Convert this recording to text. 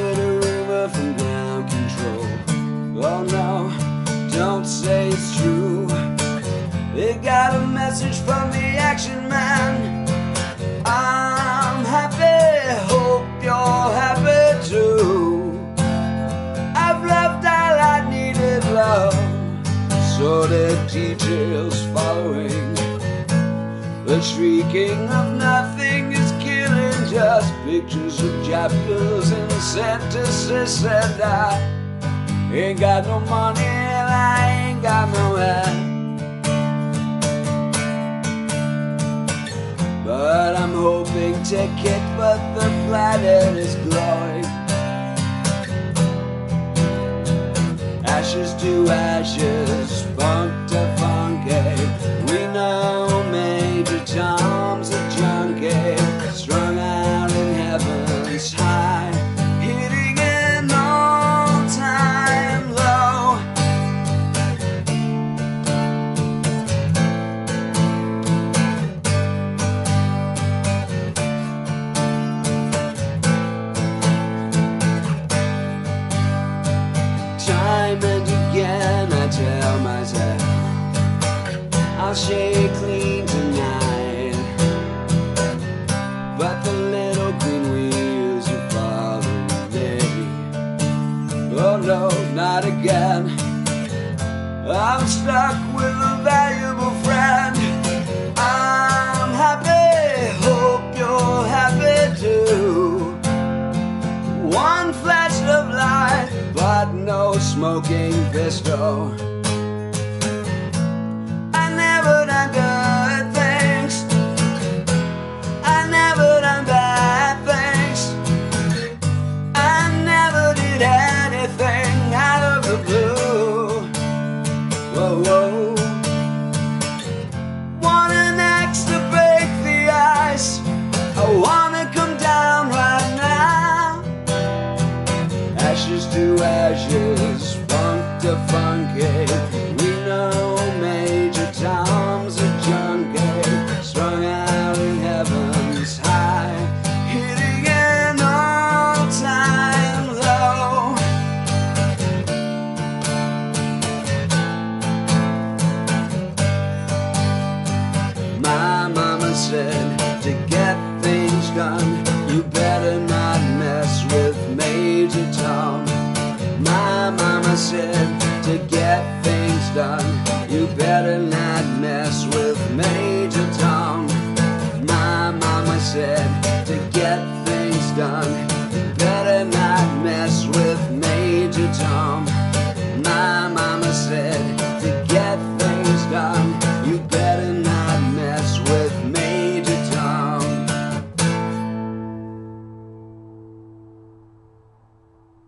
heard a rumor from ground control. Oh no, don't say it's true. They got a message from the action man. I'm happy, hope you're happy too. I've loved all I needed love, so the details following. The shrieking of nothing just pictures of chapters in sentences, and I ain't got no money and I ain't got no hat. But I'm hoping to kick, but the planet is glowing. Ashes to ashes, funk hitting an all-time low. Time and again I tell myself I'll shake clean Oh no, not again. I'm stuck with a valuable friend. I'm happy, hope you're happy too. One flash of light, but no smoking pistol. Funk funky. We know Major Tom's a junkie, strung out in heaven's high, hitting an all-time low. My mama said to get things done, you better not mess with Major Tom. My mama said to get things done. You better not mess with Major Tom. My mama said to get things done.